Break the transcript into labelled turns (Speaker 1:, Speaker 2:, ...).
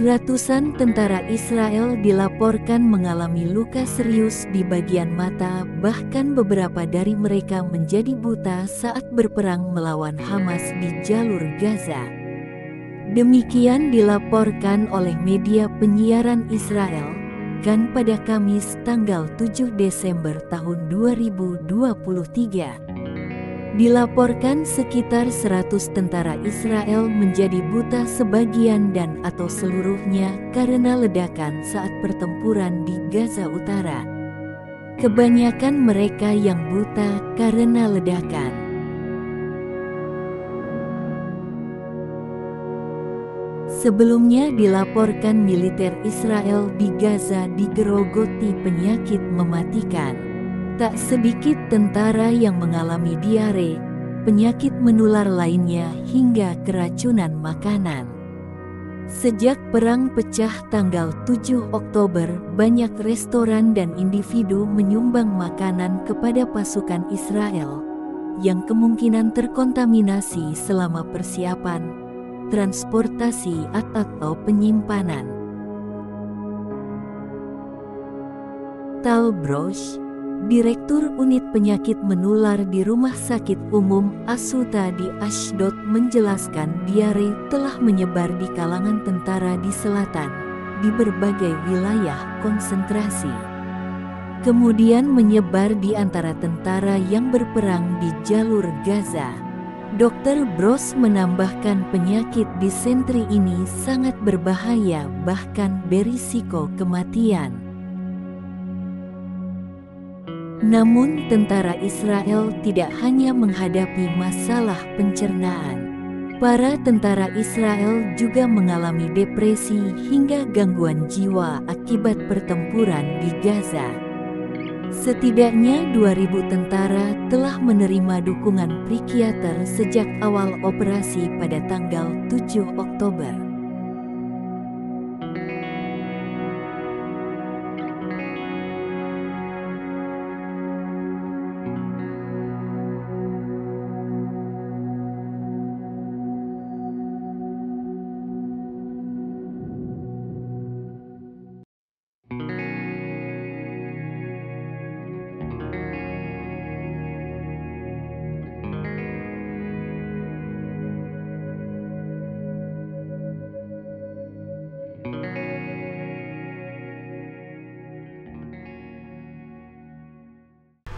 Speaker 1: Ratusan tentara Israel dilaporkan mengalami luka serius di bagian mata, bahkan beberapa dari mereka menjadi buta saat berperang melawan Hamas di jalur Gaza. Demikian dilaporkan oleh media penyiaran Israel, kan pada Kamis tanggal 7 Desember tahun 2023. Dilaporkan sekitar 100 tentara Israel menjadi buta sebagian dan atau seluruhnya karena ledakan saat pertempuran di Gaza Utara. Kebanyakan mereka yang buta karena ledakan. Sebelumnya dilaporkan militer Israel di Gaza digerogoti penyakit mematikan. Tak sedikit tentara yang mengalami diare, penyakit menular lainnya hingga keracunan makanan. Sejak perang pecah tanggal 7 Oktober, banyak restoran dan individu menyumbang makanan kepada pasukan Israel yang kemungkinan terkontaminasi selama persiapan, transportasi atau penyimpanan. Talbrosh Direktur Unit Penyakit Menular di Rumah Sakit Umum Asuta di Ashdod menjelaskan diare telah menyebar di kalangan tentara di selatan, di berbagai wilayah konsentrasi. Kemudian menyebar di antara tentara yang berperang di jalur Gaza. Dr. Bros menambahkan penyakit disentri ini sangat berbahaya bahkan berisiko kematian. Namun tentara Israel tidak hanya menghadapi masalah pencernaan. Para tentara Israel juga mengalami depresi hingga gangguan jiwa akibat pertempuran di Gaza. Setidaknya 2000 tentara telah menerima dukungan psikiater sejak awal operasi pada tanggal 7 Oktober.